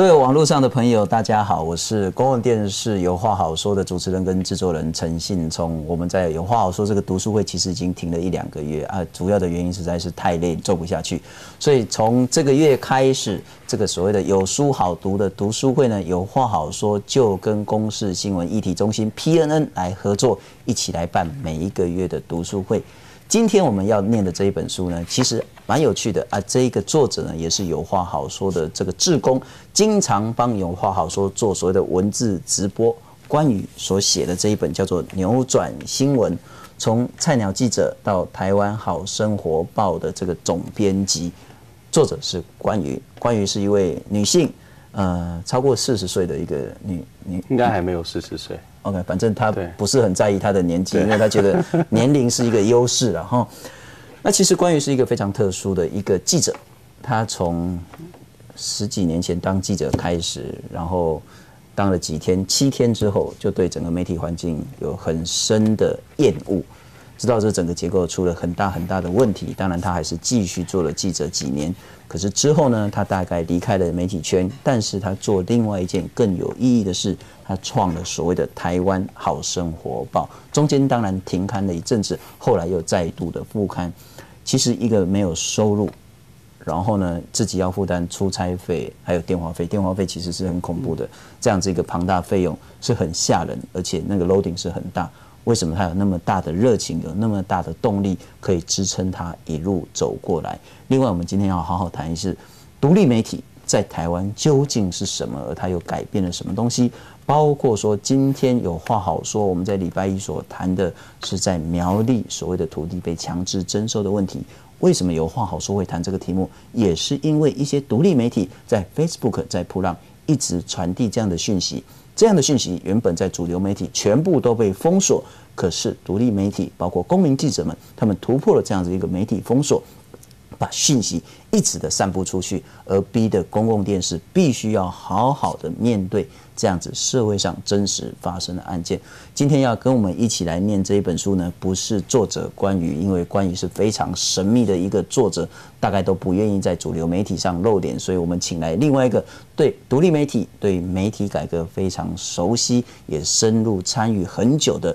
所有网络上的朋友，大家好，我是公共电视有话好说的主持人跟制作人陈信聪。我们在有话好说这个读书会其实已经停了一两个月啊，主要的原因实在是太累，做不下去。所以从这个月开始，这个所谓的有书好读的读书会呢，有话好说就跟公视新闻议题中心 PNN 来合作，一起来办每一个月的读书会。今天我们要念的这一本书呢，其实蛮有趣的啊。这一个作者呢，也是有话好说的这个志工，经常帮有话好说做所谓的文字直播。关于所写的这一本叫做《扭转新闻》，从菜鸟记者到台湾好生活报的这个总编辑，作者是关于，关于是一位女性，呃，超过四十岁的一个女女，应该还没有四十岁。OK，反正他不是很在意他的年纪，因为他觉得 年龄是一个优势了哈。那其实关于是一个非常特殊的一个记者，他从十几年前当记者开始，然后当了几天七天之后，就对整个媒体环境有很深的厌恶。知道这整个结构出了很大很大的问题，当然他还是继续做了记者几年。可是之后呢，他大概离开了媒体圈，但是他做另外一件更有意义的事，他创了所谓的台湾好生活报。中间当然停刊了一阵子，后来又再度的复刊。其实一个没有收入，然后呢自己要负担出差费还有电话费，电话费其实是很恐怖的，这样子一个庞大费用是很吓人，而且那个 loading 是很大。为什么他有那么大的热情，有那么大的动力，可以支撑他一路走过来？另外，我们今天要好好谈一下独立媒体在台湾究竟是什么，而它又改变了什么东西？包括说今天有话好说，我们在礼拜一所谈的是在苗栗所谓的土地被强制征收的问题。为什么有话好说会谈这个题目？也是因为一些独立媒体在 Facebook 在铺浪一直传递这样的讯息。这样的讯息原本在主流媒体全部都被封锁，可是独立媒体包括公民记者们，他们突破了这样子一个媒体封锁，把讯息一直的散布出去，而逼的公共电视必须要好好的面对。这样子社会上真实发生的案件，今天要跟我们一起来念这一本书呢，不是作者关于，因为关于是非常神秘的一个作者，大概都不愿意在主流媒体上露脸，所以我们请来另外一个对独立媒体、对媒体改革非常熟悉，也深入参与很久的。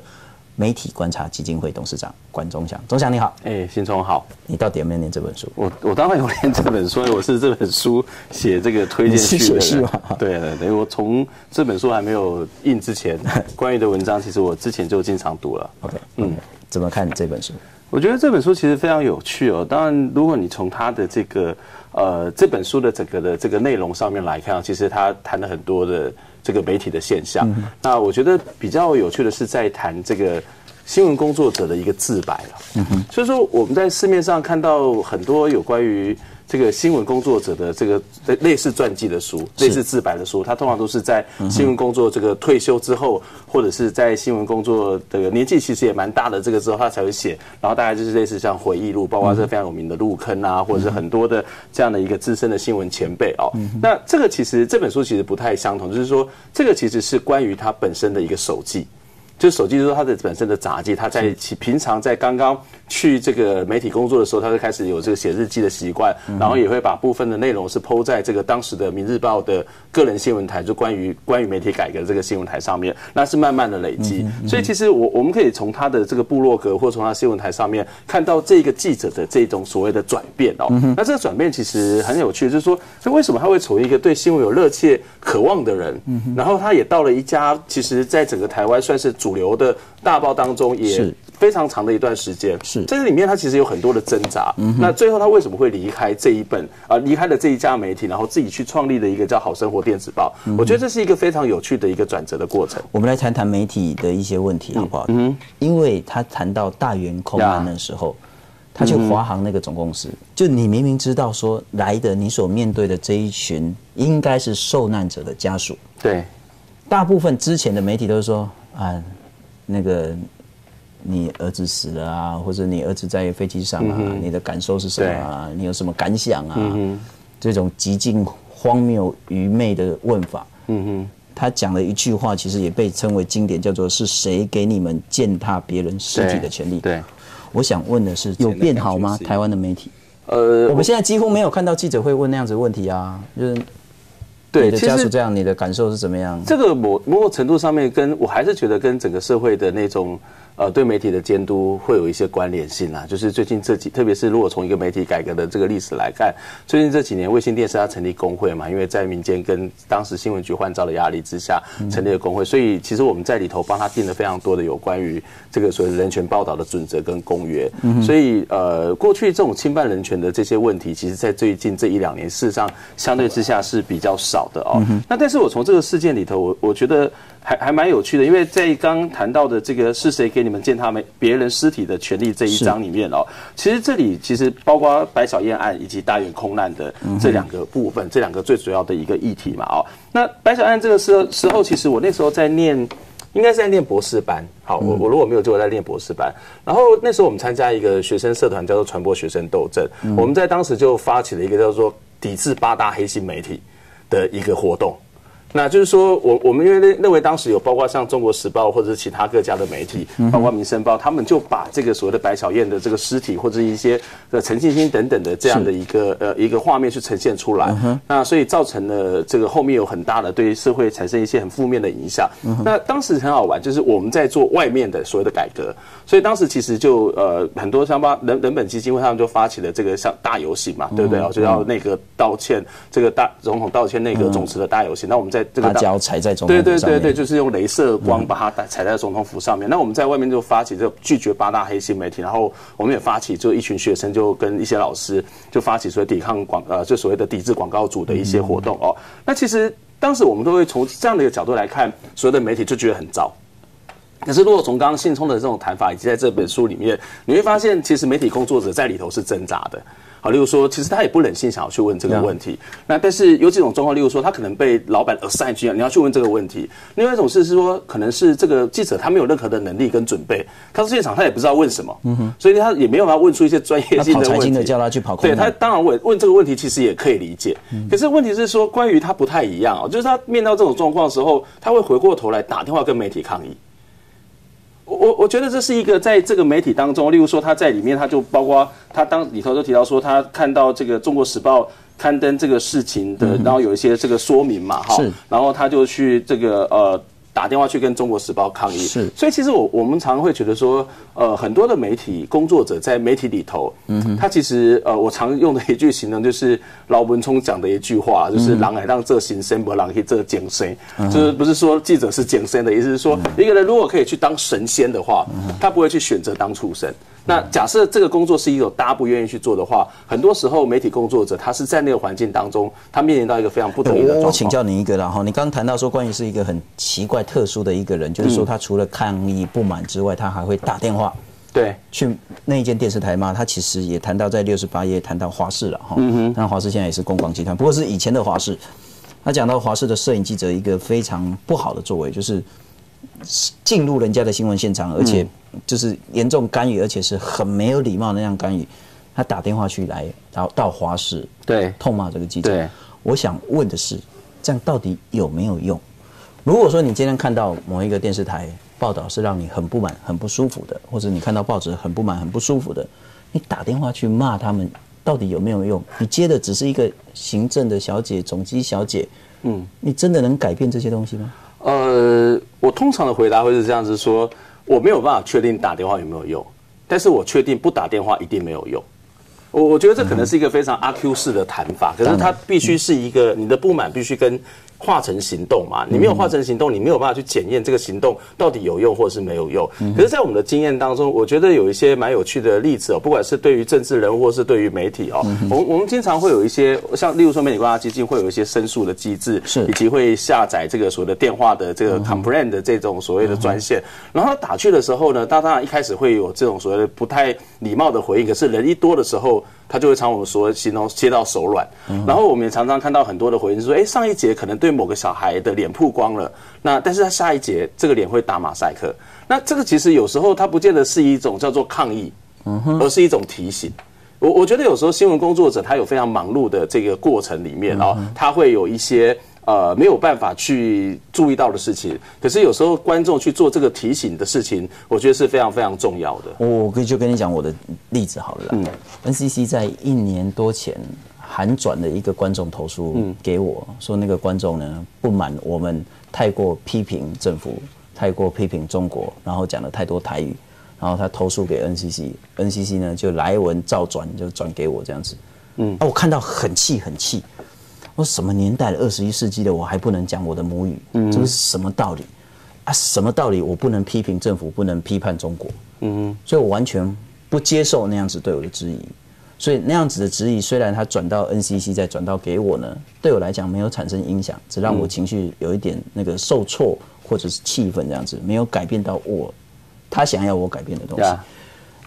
媒体观察基金会董事长关中祥，中祥你好，哎，新聪好，你到底有没有念这本书？我我当然有念这本书，我是这本书写这个推荐序的人。对对对，我从这本书还没有印之前，关于的文章，其实我之前就经常读了。OK，嗯，怎么看这本书？我觉得这本书其实非常有趣哦。当然，如果你从它的这个呃这本书的整个的这个内容上面来看，其实它谈了很多的。这个媒体的现象，那我觉得比较有趣的是在谈这个新闻工作者的一个自白了。所以说我们在市面上看到很多有关于。这个新闻工作者的这个类似传记的书，类似自白的书，他通常都是在新闻工作这个退休之后，或者是在新闻工作的年纪其实也蛮大的这个之后，他才会写。然后大概就是类似像回忆录，包括这非常有名的入坑啊，或者是很多的这样的一个资深的新闻前辈哦。那这个其实这本书其实不太相同，就是说这个其实是关于他本身的一个手记。就手机，就是他的本身的杂技，他在其平常在刚刚去这个媒体工作的时候，他就开始有这个写日记的习惯，然后也会把部分的内容是抛在这个当时的《明日报》的个人新闻台，就关于关于媒体改革这个新闻台上面，那是慢慢的累积。所以其实我我们可以从他的这个部落格或从他新闻台上面看到这个记者的这种所谓的转变哦。那这个转变其实很有趣，就是说，那为什么他会从一个对新闻有热切渴望的人，然后他也到了一家其实在整个台湾算是。主流的大报当中也非常长的一段时间，是在这里面，他其实有很多的挣扎。那最后他为什么会离开这一本啊？离开了这一家媒体，然后自己去创立了一个叫好生活电子报。我觉得这是一个非常有趣的一个转折的过程。我们来谈谈媒体的一些问题好不好？嗯，因为他谈到大元空案的时候，他去华航那个总公司，就你明明知道说来的你所面对的这一群应该是受难者的家属，对，大部分之前的媒体都是说啊。那个，你儿子死了啊，或者你儿子在飞机上啊，你的感受是什么啊？你有什么感想啊？这种极尽荒谬愚昧的问法。嗯哼，他讲了一句话，其实也被称为经典，叫做“是谁给你们践踏别人尸体的权利？”对，我想问的是，有变好吗？台湾的媒体？呃，我们现在几乎没有看到记者会问那样子问题啊，就是。你的家属这样，你的感受是怎么样？这个某某种程度上面，跟我还是觉得跟整个社会的那种。呃，对媒体的监督会有一些关联性啊。就是最近这几，特别是如果从一个媒体改革的这个历史来看，最近这几年卫星电视它成立工会嘛，因为在民间跟当时新闻局换照的压力之下成立了工会，所以其实我们在里头帮他定了非常多的有关于这个所谓人权报道的准则跟公约。所以呃，过去这种侵犯人权的这些问题，其实在最近这一两年，事实上相对之下是比较少的哦。那但是我从这个事件里头，我我觉得。还还蛮有趣的，因为在刚谈到的这个是谁给你们见他们别人尸体的权利这一章里面哦，其实这里其实包括白小燕案以及大院空难的这两个部分，这两个最主要的一个议题嘛哦。那白小燕这个时时候，其实我那时候在念，应该是在念博士班。好，我我如果没有就在念博士班。然后那时候我们参加一个学生社团，叫做传播学生斗争。我们在当时就发起了一个叫做抵制八大黑心媒体的一个活动。那就是说，我我们因为认认为当时有包括像中国时报或者是其他各家的媒体，包括民生报，他们就把这个所谓的白小燕的这个尸体或者一些呃陈庆新等等的这样的一个呃一个画面去呈现出来，那所以造成了这个后面有很大的对社会产生一些很负面的影响。那当时很好玩，就是我们在做外面的所谓的改革，所以当时其实就呃很多像巴人人本基金会他们就发起了这个像大游行嘛，对不对？就要那个道歉，这个大总统道歉那个总辞的大游行。那我们在大脚踩在总统对对对对，就是用镭射光把它踩在总统府上面。那我们在外面就发起这拒绝八大黑心媒体，然后我们也发起就一群学生就跟一些老师就发起所谓抵抗广呃就所谓的抵制广告主的一些活动哦。那其实当时我们都会从这样的一个角度来看，所有的媒体就觉得很糟。可是如果从刚刚信聪的这种谈法，以及在这本书里面，你会发现其实媒体工作者在里头是挣扎的。好，例如说，其实他也不忍心想要去问这个问题。那但是有几种状况，例如说，他可能被老板 assign 去，你要去问这个问题。另外一种是是说，可能是这个记者他没有任何的能力跟准备，他到现场他也不知道问什么，嗯哼，所以他也没有办法问出一些专业性的问题。叫他去跑，对他当然问问这个问题其实也可以理解。可是问题是说，关于他不太一样哦，就是他面到这种状况的时候，他会回过头来打电话跟媒体抗议。我我觉得这是一个在这个媒体当中，例如说他在里面，他就包括他当里头都提到说，他看到这个《中国时报》刊登这个事情的，然后有一些这个说明嘛，哈，然后他就去这个呃。打电话去跟中国时报抗议，是，所以其实我我们常常会觉得说，呃，很多的媒体工作者在媒体里头，嗯，他其实呃，我常用的一句形容就是老文聪讲的一句话，就是“狼来让这行生，不狼去这减生”，就是不是说记者是减生的意思，是说一个人如果可以去当神仙的话，他不会去选择当畜生。那假设这个工作是一种大家不愿意去做的话，很多时候媒体工作者他是在那个环境当中，他面临到一个非常不得已的状况。我请教你一个然后你刚刚谈到说，关于是一个很奇怪、特殊的一个人，就是说他除了抗议不满之外，他还会打电话，对，去那一间电视台嘛。他其实也谈到在六十八页谈到华视了哈，嗯哼，那华视现在也是公广集团，不过是以前的华视。他讲到华视的摄影记者一个非常不好的作为，就是进入人家的新闻现场，而且。就是严重干预，而且是很没有礼貌那样干预。他打电话去来，然后到华视对痛骂这个记者。我想问的是，这样到底有没有用？如果说你今天看到某一个电视台报道是让你很不满、很不舒服的，或者你看到报纸很不满、很不舒服的，你打电话去骂他们，到底有没有用？你接的只是一个行政的小姐、总机小姐，嗯，你真的能改变这些东西吗？呃，我通常的回答会是这样子说。我没有办法确定打电话有没有用，但是我确定不打电话一定没有用。我我觉得这可能是一个非常阿 Q 式的谈法，可是它必须是一个你的不满必须跟。化成行动嘛？你没有化成行动，你没有办法去检验这个行动到底有用或是没有用。可是，在我们的经验当中，我觉得有一些蛮有趣的例子哦，不管是对于政治人物或是对于媒体哦，我我们经常会有一些像，例如说媒体观察基金会有一些申诉的机制，是以及会下载这个所谓的电话的这个 complaint 的这种所谓的专线，然后打去的时候呢，当然一开始会有这种所谓的不太礼貌的回应，可是人一多的时候。他就会常我们说形容接到手软，然后我们也常常看到很多的回应说，哎，上一节可能对某个小孩的脸曝光了，那但是他下一节这个脸会打马赛克，那这个其实有时候它不见得是一种叫做抗议，而是一种提醒。我我觉得有时候新闻工作者他有非常忙碌的这个过程里面哦，他会有一些。呃，没有办法去注意到的事情，可是有时候观众去做这个提醒的事情，我觉得是非常非常重要的。我可以就跟你讲我的例子好了。嗯，NCC 在一年多前韩转的一个观众投诉给我说，那个观众呢不满我们太过批评政府，太过批评中国，然后讲了太多台语，然后他投诉给 NCC，NCC 呢就来文照转，就转给我这样子。嗯，啊，我看到很气很气，我说什么年代了，二十一世纪的我还不能讲我的母语，这是什么道理？啊，什么道理？我不能批评政府，不能批判中国。嗯，所以我完全不接受那样子对我的质疑。所以那样子的质疑，虽然他转到 NCC 再转到给我呢，对我来讲没有产生影响，只让我情绪有一点那个受挫或者是气愤这样子，没有改变到我他想要我改变的东西。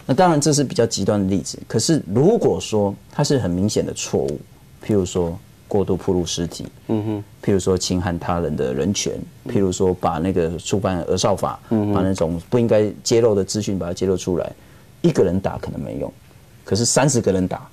那当然这是比较极端的例子。可是如果说他是很明显的错误，譬如说过度铺露尸体，嗯哼，譬如说侵害他人的人权，譬如说把那个触犯儿少法，把那种不应该揭露的资讯把它揭露出来，一个人打可能没用。可是三十个人打，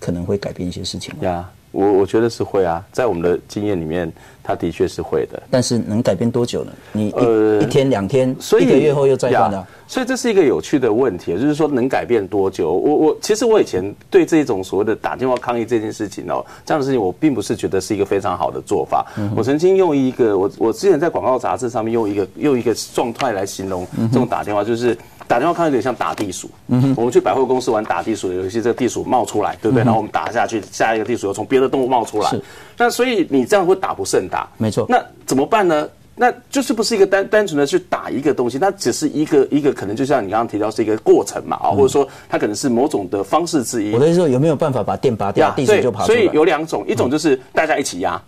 可能会改变一些事情。呀，我我觉得是会啊，在我们的经验里面，他的确是会的。但是能改变多久呢？你一一天两天，所以一个月后又再换了。所以这是一个有趣的问题，就是说能改变多久？我我其实我以前对这种所谓的打电话抗议这件事情哦，这样的事情我并不是觉得是一个非常好的做法。我曾经用一个我我之前在广告杂志上面用一个用一个状态来形容这种打电话，就是。打电话看有点像打地鼠，嗯我们去百货公司玩打地鼠的游戏，这个地鼠冒出来，对不对？然后我们打下去，下一个地鼠又从别的动物冒出来。那所以你这样会打不胜打，没错。那怎么办呢？那就是不是一个单单纯的去打一个东西，它只是一个一个可能就像你刚刚提到是一个过程嘛啊，或者说它可能是某种的方式之一。我的意思说有没有办法把电拔掉，地鼠就跑出来？所以有两种，一种就是大家一起压。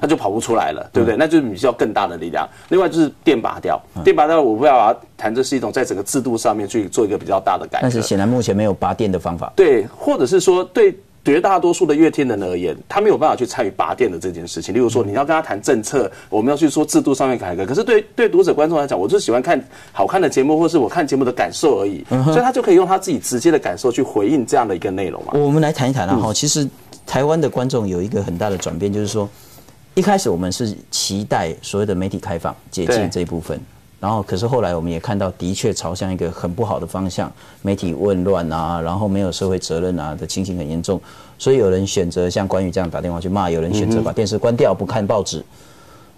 它就跑不出来了，对不对？那就是你需要更大的力量。另外就是电拔掉，电拔掉，我不要把它谈，这是一种在整个制度上面去做一个比较大的改革。但是显然目前没有拔电的方法。对，或者是说对绝大多数的乐天人而言，他没有办法去参与拔电的这件事情。例如说，你要跟他谈政策，我们要去说制度上面改革。可是对对读者观众来讲，我就喜欢看好看的节目，或是我看节目的感受而已。所以他就可以用他自己直接的感受去回应这样的一个内容嘛。我们来谈一谈啊，哈，其实台湾的观众有一个很大的转变，就是说。一开始我们是期待所谓的媒体开放、解禁这一部分，然后可是后来我们也看到，的确朝向一个很不好的方向，媒体混乱啊，然后没有社会责任啊的情形很严重，所以有人选择像关羽这样打电话去骂，有人选择把电视关掉不看报纸，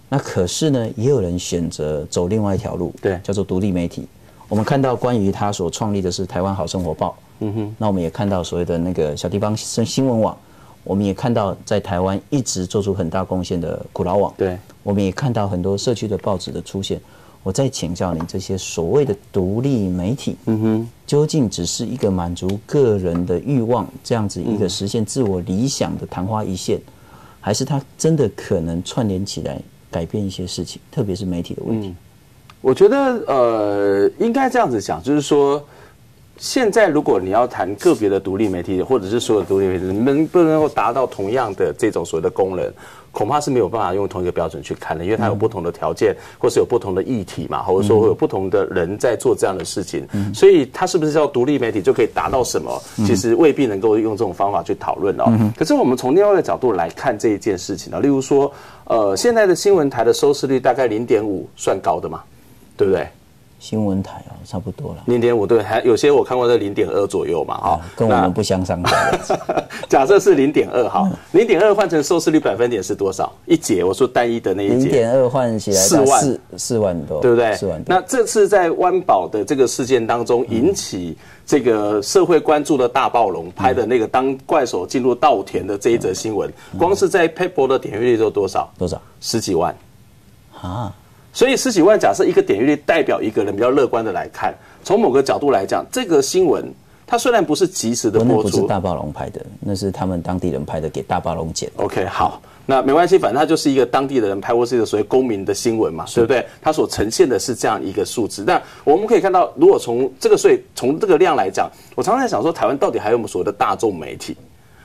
那可是呢，也有人选择走另外一条路，对，叫做独立媒体。我们看到关于他所创立的是台湾好生活报，嗯哼，那我们也看到所谓的那个小地方新新闻网。我们也看到，在台湾一直做出很大贡献的古老网，对，我们也看到很多社区的报纸的出现。我再请教你，这些所谓的独立媒体，嗯哼，究竟只是一个满足个人的欲望，这样子一个实现自我理想的昙花一现，还是它真的可能串联起来改变一些事情，特别是媒体的问题？我觉得，呃，应该这样子讲，就是说。现在，如果你要谈个别的独立媒体，或者是所有独立媒体，能不能够达到同样的这种所谓的功能，恐怕是没有办法用同一个标准去看的，因为它有不同的条件，或是有不同的议题嘛，或者说会有不同的人在做这样的事情，所以它是不是叫独立媒体就可以达到什么？其实未必能够用这种方法去讨论哦。可是我们从另外一个角度来看这一件事情呢，例如说，呃，现在的新闻台的收视率大概零点五，算高的嘛，对不对？新闻台啊，差不多了，零点五对，还有些我看过在零点二左右嘛，哈，跟我们不相上下。假设是零点二哈，零点二换成收视率百分点是多少？一节我说单一的那一节，零点二换起来四万四四万多，对不对？四万多。那这次在湾宝的这个事件当中引起这个社会关注的大暴龙拍的那个当怪手进入稻田的这一则新闻，光是在 Paper 的点阅率就多少？多少？十几万啊。所以十几万，假设一个点击率代表一个人比较乐观的来看，从某个角度来讲，这个新闻它虽然不是及时的播出，不是大暴龙拍的，那是他们当地人拍的，给大暴龙剪。OK，好，那没关系，反正它就是一个当地的人拍或是一个所谓公民的新闻嘛，对不对？它所呈现的是这样一个数字。那我们可以看到，如果从这个所以从这个量来讲，我常常在想说，台湾到底还有没有所谓的大众媒体？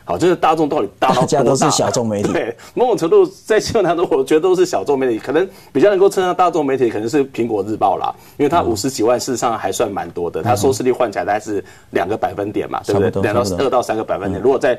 好，就是大众到底大大家都是小众媒体，对，某种程度在新闻当中，我觉得都是小众媒体，可能比较能够称上大众媒体，可能是苹果日报啦，因为它五十几万，事实上还算蛮多的，它收视率换起来大概是两个百分点嘛，对不对？两到二到三个百分点，如果在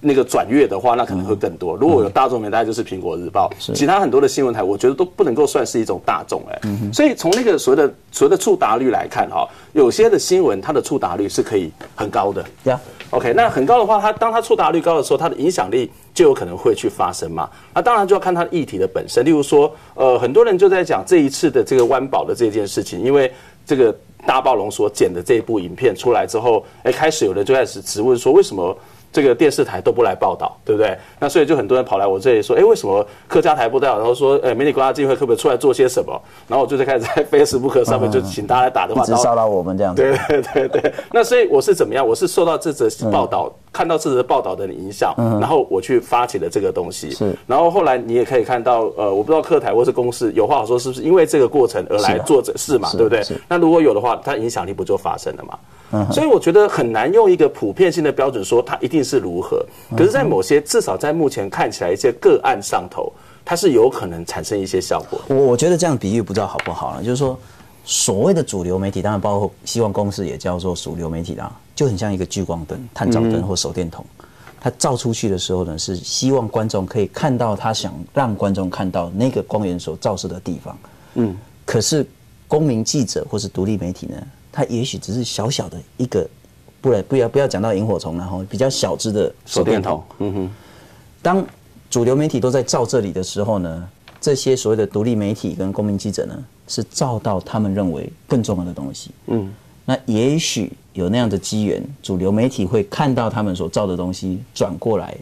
那个转阅的话，那可能会更多。如果有大众媒体，大概就是苹果日报，其他很多的新闻台，我觉得都不能够算是一种大众哎。所以从那个所谓的所谓的触达率来看哈，有些的新闻它的触达率是可以很高的。呀，OK，那很高的话，它当它触达率高的时候，它的影响力就有可能会去发生嘛。那当然就要看它的议题的本身。例如说，呃，很多人就在讲这一次的这个湾宝的这件事情，因为这个大暴龙所剪的这一部影片出来之后，哎，开始有人就开始质问说，为什么？这个电视台都不来报道，对不对？那所以就很多人跑来我这里说，哎，为什么客家台不到？然后说，哎，媒体观察机会可不可以出来做些什么？然后我就在开始在 Facebook 上面就请大家来打电话，一直骚扰我们这样子。对对对对。那所以我是怎么样？我是受到这则报道，看到这则报道的影响，然后我去发起了这个东西。是。然后后来你也可以看到，呃，我不知道客台或是公司有话好说，是不是因为这个过程而来做这事嘛？对不对？那如果有的话，它影响力不就发生了嘛？所以我觉得很难用一个普遍性的标准说它一定是如何。可是，在某些至少在目前看起来一些个案上头，它是有可能产生一些效果。我我觉得这样比喻不知道好不好了，就是说，所谓的主流媒体，当然包括希望公司也叫做主流媒体啦，就很像一个聚光灯、探照灯或手电筒，它照出去的时候呢，是希望观众可以看到他想让观众看到那个光源所照射的地方。嗯，可是公民记者或是独立媒体呢？它也许只是小小的一个，不然不要不要讲到萤火虫然后比较小只的手电筒。嗯哼，当主流媒体都在照这里的时候呢，这些所谓的独立媒体跟公民记者呢，是照到他们认为更重要的东西。嗯，那也许有那样的机缘，主流媒体会看到他们所照的东西，转过来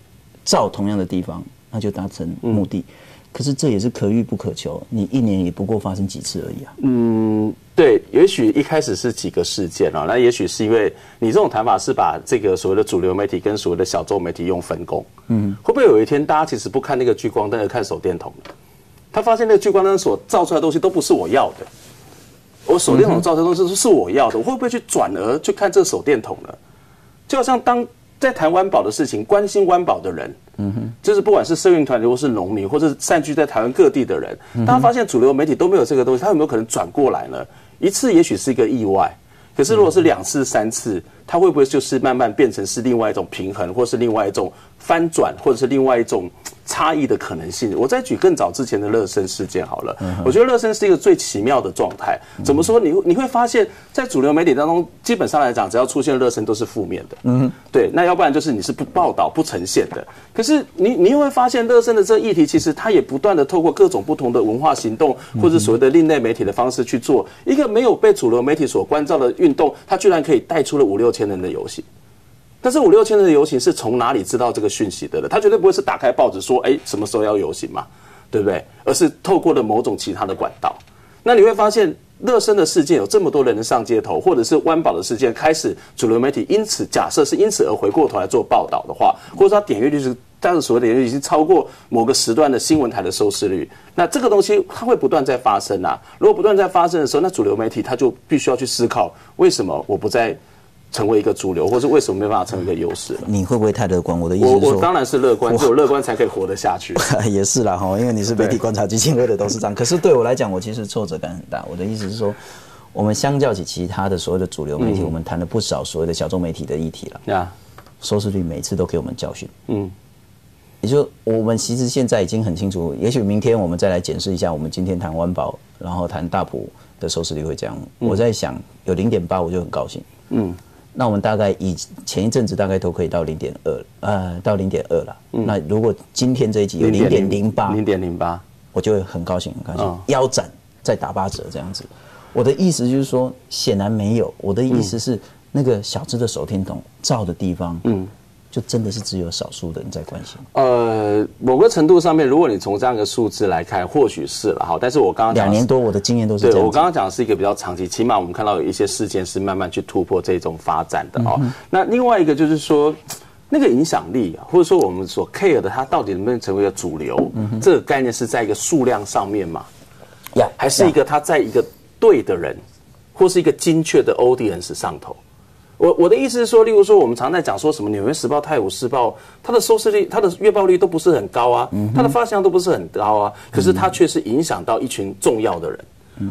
照同样的地方，那就达成目的。可是这也是可遇不可求，你一年也不过发生几次而已啊。嗯，对，也许一开始是几个事件啊，那也许是因为你这种谈法是把这个所谓的主流媒体跟所谓的小众媒体用分工。嗯，会不会有一天大家其实不看那个聚光灯而看手电筒他发现那个聚光灯所照出来的东西都不是我要的，我手电筒照出来的东西是我要的，我会不会去转而去看这个手电筒呢？就好像当。在谈湾保的事情，关心湾保的人，嗯哼，就是不管是社运团体或是农民，或者是散居在台湾各地的人，大家发现主流媒体都没有这个东西，他有没有可能转过来呢？一次也许是一个意外，可是如果是两次、三次，他会不会就是慢慢变成是另外一种平衡，或是另外一种翻转，或者是另外一种？差异的可能性，我再举更早之前的热身事件好了。我觉得热身是一个最奇妙的状态。怎么说？你你会发现在主流媒体当中，基本上来讲，只要出现热身都是负面的。嗯，对。那要不然就是你是不报道、不呈现的。可是你你又会发现，热身的这个议题，其实它也不断的透过各种不同的文化行动，或者所谓的另类媒体的方式去做一个没有被主流媒体所关照的运动，它居然可以带出了五六千人的游戏。但是五六千人的游行是从哪里知道这个讯息的呢？他绝对不会是打开报纸说，哎，什么时候要游行嘛，对不对？而是透过了某种其他的管道。那你会发现，热身的事件有这么多人上街头，或者是湾宝的事件开始，主流媒体因此假设是因此而回过头来做报道的话，或者说点阅率是，但是所谓的点阅率已经超过某个时段的新闻台的收视率，那这个东西它会不断在发生啊。如果不断在发生的时候，那主流媒体它就必须要去思考，为什么我不在？成为一个主流，或是为什么没办法成为一个优势？你会不会太乐观？我的意思是说，我当然是乐观，只有乐观才可以活得下去。也是啦哈，因为你是媒体观察基金会的董事长。可是对我来讲，我其实挫折感很大。我的意思是说，我们相较起其他的所谓的主流媒体，我们谈了不少所谓的小众媒体的议题了。呀，收视率每次都给我们教训。嗯，也就我们其实现在已经很清楚，也许明天我们再来检视一下，我们今天谈湾宝，然后谈大埔的收视率会这样。我在想，有零点八，我就很高兴。嗯。那我们大概以前一阵子大概都可以到零点二，呃，到零点二了。那如果今天这一集有零点零八，零点零八，我就会很高兴，很高兴，腰斩再打八折这样子。我的意思就是说，显然没有。我的意思是，那个小只的手电筒照的地方，嗯。就真的是只有少数的人在关心。呃，某个程度上面，如果你从这样一个数字来看，或许是了哈。但是我刚刚两年多，我的经验都是对我刚刚讲的是一个比较长期，起码我们看到有一些事件是慢慢去突破这种发展的哦。那另外一个就是说，那个影响力，啊或者说我们所 care 的，它到底能不能成为一个主流？这个概念是在一个数量上面嘛？呀，还是一个它在一个对的人，或是一个精确的 audience 上头？我我的意思是说，例如说，我们常在讲说什么《纽约时报》《泰晤士报》，它的收视率、它的月报率都不是很高啊，它的发行量都不是很高啊，可是它却是影响到一群重要的人。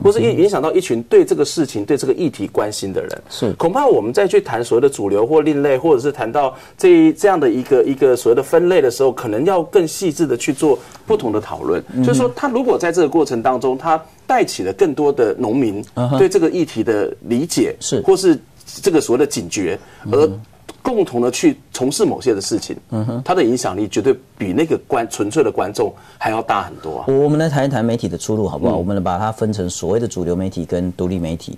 或是影影响到一群对这个事情、对这个议题关心的人。是恐怕我们再去谈所谓的主流或另类，或者是谈到这一这样的一个一个所谓的分类的时候，可能要更细致的去做不同的讨论。就是说，他如果在这个过程当中，他带起了更多的农民对这个议题的理解，是或是这个所谓的警觉，而共同的去从事某些的事情，嗯哼，它的影响力绝对比那个观纯粹的观众还要大很多啊。我们来谈一谈媒体的出路好不好？我们把它分成所谓的主流媒体跟独立媒体。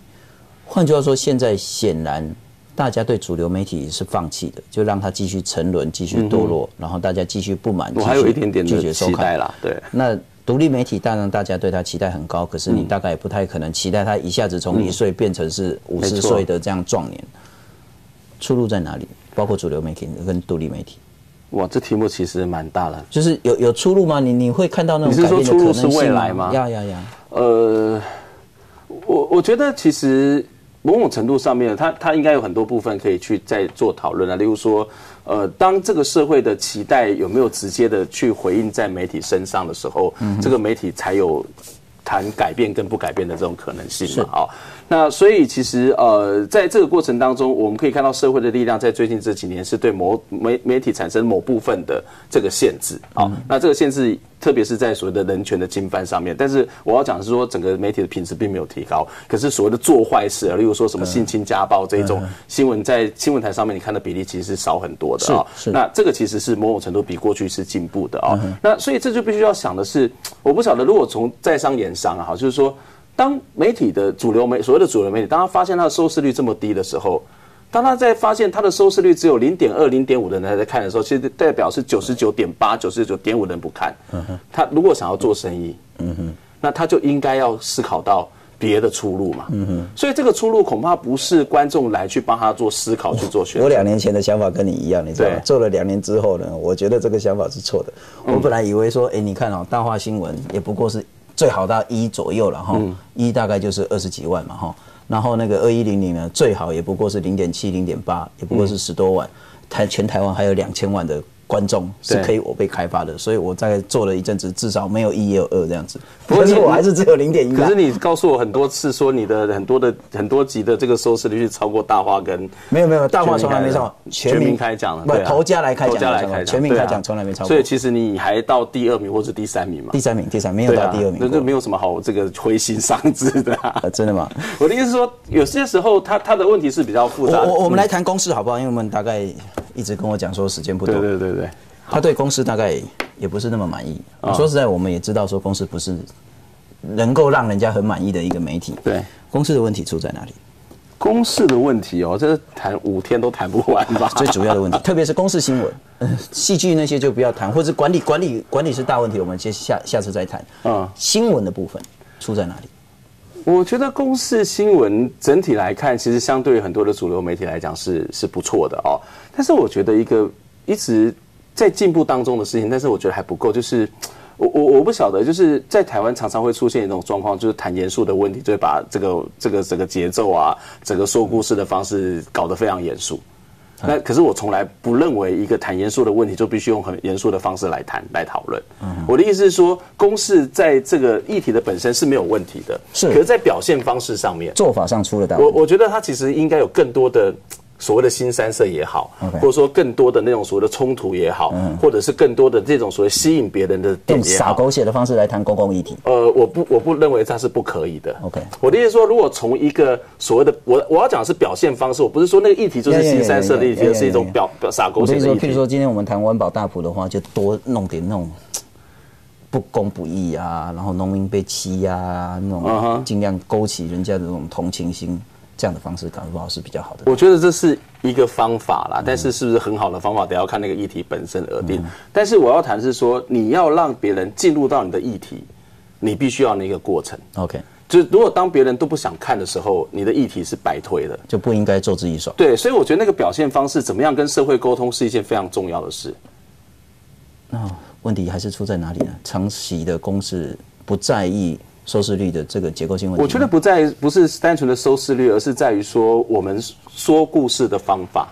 换句话说，现在显然大家对主流媒体是放弃的，就让它继续沉沦、继续堕落，然后大家继续不满，我还有一点点拒的绝收看期待啦，对。那独立媒体当然大家对它期待很高，可是你大概也不太可能期待它一下子从一岁变成是五十岁的这样壮年。出路在哪里？包括主流媒体跟独立媒体，哇，这题目其实蛮大的。就是有有出路吗？你你会看到那种改变的可能性未来吗呀呀呀！呃，我我觉得其实某种程度上面，它它应该有很多部分可以去再做讨论啊。例如说，呃，当这个社会的期待有没有直接的去回应在媒体身上的时候，这个媒体才有谈改变跟不改变的这种可能性嘛。啊、那所以其实呃，在这个过程当中，我们可以看到社会的力量在最近这几年是对某媒媒体产生某部分的这个限制。啊、那这个限制，特别是在所谓的人权的侵犯上面。但是我要讲的是说，整个媒体的品质并没有提高。可是所谓的做坏事啊，例如说什么性侵、家暴这一种新闻，在新闻台上面你看的比例其实是少很多的啊、那这个其实是某种程度比过去是进步的啊、那所以这就必须要想的是，我不晓得如果从在商言商啊，哈，就是说，当媒体的主流媒所谓的主流媒体，当他发现他的收视率这么低的时候，当他在发现他的收视率只有零点二、零点五的人还在看的时候，其实代表是九十九点八、九十九点五的人不看。嗯哼他如果想要做生意，嗯哼那他就应该要思考到别的出路嘛。嗯哼所以这个出路恐怕不是观众来去帮他做思考、去做选择。我两年前的想法跟你一样，你知道吗？做了两年之后呢，我觉得这个想法是错的。我本来以为说，哎，你看哦，大话新闻也不过是最好到一左右了哈，一大概就是二十几万嘛哈。然后那个二一零零呢，最好也不过是零点七、零点八，也不过是十多万。台全台湾还有两千万的观众是可以我被开发的，所以我大概做了一阵子，至少没有一也有二这样子。不过我还是只有零点一。可是你告诉我很多次说你的很多的很多集的这个收视率是超过大花跟没有没有，大花从来没上，全民开讲了，不头家来开头讲家来开讲，全民开讲从来没超过。所以其实你还到第二名或者第三名嘛？第三名，第三名没有到第二名过。那就没有什么好这个灰心丧志的 真的吗？我的意思是说，有些时候他他的问题是比较复杂。我我我们来谈公式好不好？因为我们大概一直跟我讲说时间不多。对对对对，他对公司大概也不是那么满意。啊说实在，我们也知道说公司不是能够让人家很满意的一个媒体。对公司的问题出在哪里？公司的问题哦，这谈五天都谈不完吧？最主要的问题，特别是公司新闻，呃戏剧那些就不要谈，或者管理管理管理是大问题，我们接下下次再谈。嗯新闻的部分出在哪里？我觉得公司新闻整体来看，其实相对于很多的主流媒体来讲是是不错的哦。但是我觉得一个一直在进步当中的事情，但是我觉得还不够，就是我我我不晓得，就是在台湾常常会出现一种状况，就是谈严肃的问题，就会把这个这个整个节奏啊，整个说故事的方式搞得非常严肃。那可是我从来不认为一个谈严肃的问题就必须用很严肃的方式来谈来讨论。我的意思是说，公式在这个议题的本身是没有问题的，是可是在表现方式上面，做法上出了大。我我觉得它其实应该有更多的所谓的新三色也好或者说更多的那种所谓的冲突也好，或者是更多的这种所谓吸引别人的点用也好。撒狗血的方式来谈公共议题。呃，我不我不认为它是不可以的。OK 我的意思说，如果从一个所谓的我我要讲的是表现方式，我不是说那个议题就是新三色的议题，而是一种表表撒狗血的议题。譬如说今天我们谈温饱大埔的话，就多弄点那种不公不义啊，然后农民被欺呀、啊，那嗯种哼尽量勾起人家的这种同情心，这样的方式搞不好是比较好的。我觉得这是一个方法啦，但是是不是很好的方法，得要看那个议题本身而定。但是我要谈是说，你要让别人进入到你的议题，你必须要那个过程。OK，就是如果当别人都不想看的时候，你的议题是白推的。就不应该做自己爽。对，所以我觉得那个表现方式怎么样跟社会沟通是一件非常重要的事。那问题还是出在哪里呢？长期的公司不在意收视率的这个结构性问题。我觉得不在不是单纯的收视率，而是在于说我们说故事的方法。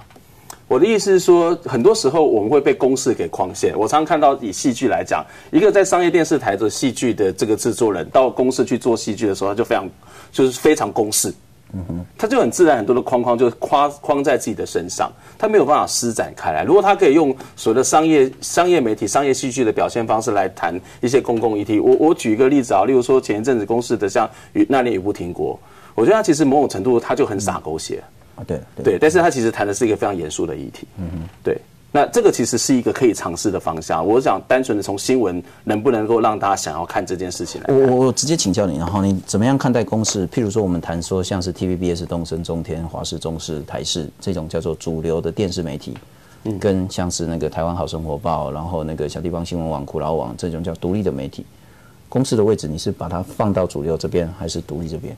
我的意思是说，很多时候我们会被公式给框限。我常常看到以戏剧来讲，一个在商业电视台的戏剧的这个制作人，到公司去做戏剧的时候，他就非常就是非常公式。嗯哼，他就很自然，很多的框框就框框在自己的身上，他没有办法施展开来。如果他可以用所谓的商业商业媒体、商业戏剧的表现方式来谈一些公共议题，我我举一个例子啊，例如说前一阵子公示的像《与那年雨不停国》，我觉得他其实某种程度他就很洒狗血啊，对对，但是他其实谈的是一个非常严肃的议题。嗯哼，对。那这个其实是一个可以尝试的方向。我想单纯的从新闻能不能够让大家想要看这件事情来。我我直接请教你，然后你怎么样看待公视？譬如说我们谈说像是 TVBS、东森、中天、华视、中视、台视这种叫做主流的电视媒体，跟像是那个台湾好生活报，然后那个小地方新闻网、苦劳网这种叫独立的媒体，公视的位置你是把它放到主流这边，还是独立这边？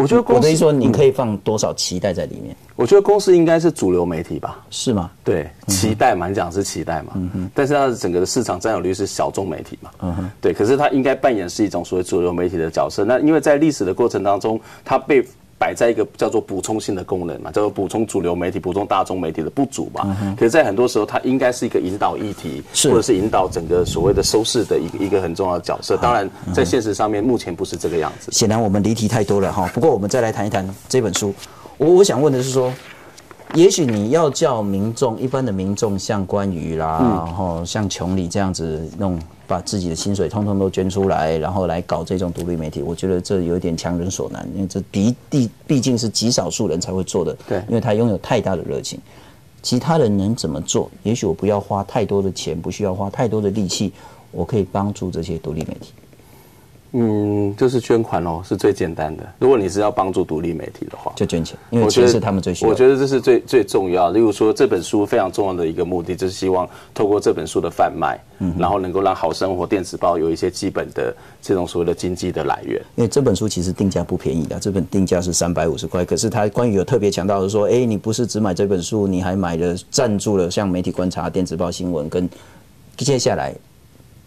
我觉得我的意思说，你可以放多少期待在里面？我觉得公司应该是主流媒体吧？是吗？对，期待嘛，你讲是期待嘛。嗯哼。但是它的整个的市场占有率是小众媒体嘛？嗯哼。对，可是它应该扮演是一种所谓主流媒体的角色。那因为在历史的过程当中，它被。摆在一个叫做补充性的功能嘛，叫做补充主流媒体、补充大众媒体的不足嘛。可是，在很多时候，它应该是一个引导议题，或者是引导整个所谓的收视的一个一个很重要的角色。当然，在现实上面，目前不是这个样子。显然，我们离题太多了哈。不过，我们再来谈一谈这本书。我我想问的是说。也许你要叫民众一般的民众像关羽啦，然后像琼里这样子弄，把自己的薪水通通都捐出来，然后来搞这种独立媒体，我觉得这有点强人所难，因为这毕毕毕竟是极少数人才会做的，对，因为他拥有太大的热情。其他人能怎么做？也许我不要花太多的钱，不需要花太多的力气，我可以帮助这些独立媒体。嗯，就是捐款哦，是最简单的。如果你是要帮助独立媒体的话，就捐钱，因为钱是他们最需要。我觉得这是最最重要。例如说，这本书非常重要的一个目的，就是希望透过这本书的贩卖，嗯，然后能够让好生活电子报有一些基本的这种所谓的经济的来源。因为这本书其实定价不便宜的，这本定价是三百五十块。可是他关于有特别强调的说，哎，你不是只买这本书，你还买了赞助了像媒体观察、电子报新闻跟接下来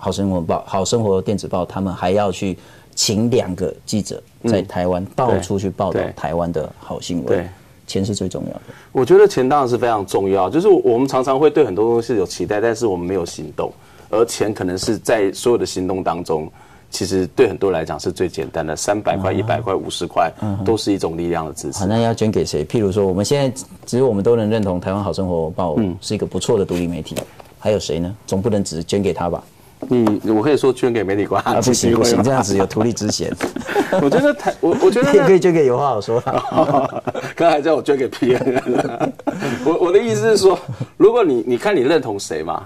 好生活报、好生活电子报，他们还要去。请两个记者在台湾到处去报道台湾的好新闻。对，钱是最重要的。我觉得钱当然是非常重要。就是我们常常会对很多东西有期待，但是我们没有行动。而钱可能是在所有的行动当中，其实对很多人来讲是最简单的。三百块、一百块、五十块，都是一种力量的支持。好，那要捐给谁？譬如说，我们现在其实我们都能认同台湾好生活报是一个不错的独立媒体。还有谁呢？总不能只是捐给他吧？你我可以说捐给媒体观，不行不行，这样子有图利之嫌。我觉得台我我觉得 也可以捐给有话好说。刚才叫我捐给 P N，我我的意思是说，如果你你看你认同谁嘛？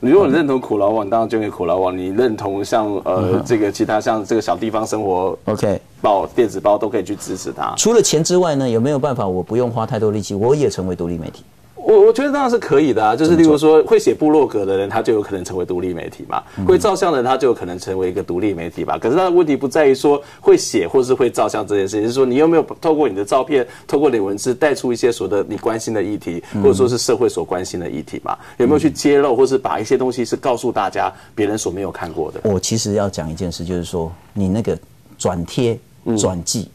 你如果你认同苦劳网，当然捐给苦劳网；你认同像呃这个其他像这个小地方生活，OK 报电子报都可以去支持他。除了钱之外呢，有没有办法我不用花太多力气，我也成为独立媒体？我我觉得当然是可以的啊，就是例如说会写部落格的人，他就有可能成为独立媒体嘛；会照相的人，他就有可能成为一个独立媒体吧。可是他的问题不在于说会写或是会照相这件事情，是说你有没有透过你的照片、透过你文字带出一些所的你关心的议题，或者说是社会所关心的议题嘛？有没有去揭露，或是把一些东西是告诉大家别人所没有看过的？我其实要讲一件事，就是说你那个转贴、转寄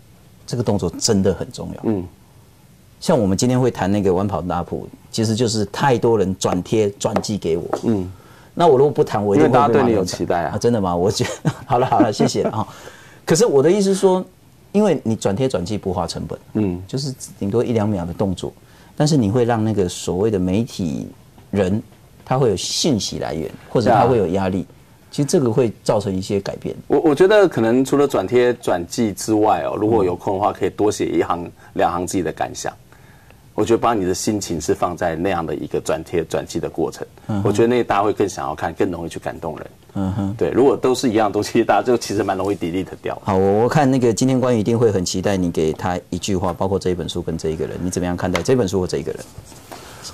这个动作真的很重要。嗯。像我们今天会谈那个弯跑大谱，其实就是太多人转贴转寄给我。嗯，那我如果不谈，我因为大家对你有期待啊，真的吗？我觉得好了好了，谢谢啊。可是我的意思是说，因为你转贴转寄不花成本，嗯，就是顶多一两秒的动作，但是你会让那个所谓的媒体人，他会有信息来源，或者他会有压力。其实这个会造成一些改变。我我觉得可能除了转贴转寄之外哦，如果有空的话，可以多写一行两行自己的感想。我觉得把你的心情是放在那样的一个转贴转寄的过程，我觉得那大家会更想要看，更容易去感动人。嗯哼，对，如果都是一样东西，大家就其实蛮容易 delete 掉。好，我我看那个今天关于一定会很期待你给他一句话，包括这一本书跟这一个人，你怎么样看待这本书或这一个人？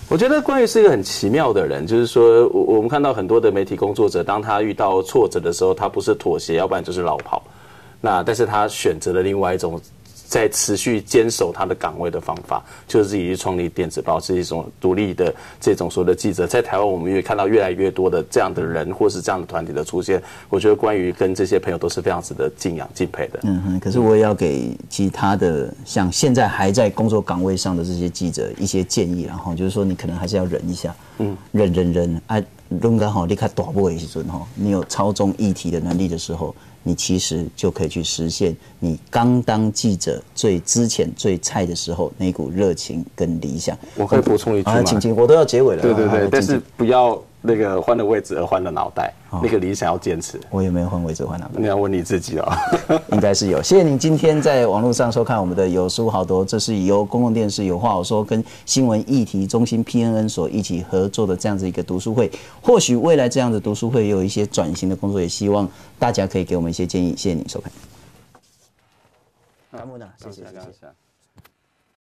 我觉得关于是一个很奇妙的人，就是说我我们看到很多的媒体工作者，当他遇到挫折的时候，他不是妥协，要不然就是老跑。那但是他选择了另外一种。在持续坚守他的岗位的方法，就是自己去创立电子报，是一种独立的这种所谓的记者。在台湾，我们也看到越来越多的这样的人，或是这样的团体的出现。我觉得关于跟这些朋友都是非常值得敬仰、敬佩的。嗯哼，可是我也要给其他的像现在还在工作岗位上的这些记者一些建议，然后就是说你可能还是要忍一下，嗯，忍忍忍，哎，轮刚好你看短波的时阵哈，你有操纵议题的能力的时候，你其实就可以去实现你刚当记者最之前最菜的时候那股热情跟理想。我可以补充一句吗？请请，我都要结尾了。对对对，啊但是不要那个换了位置而换了脑袋，那个理想要坚持。我有没有换位置换脑袋？你要问你自己哦。应该是有。谢谢您今天在网络上收看我们的有书好多，这是由公共电视有话好说跟新闻议题中心 PNN 所一起合作的这样子一个读书会。或许未来这样的读书会也有一些转型的工作，也希望大家可以给我们一些建议。谢谢您收看。感恩啊，谢谢谢谢。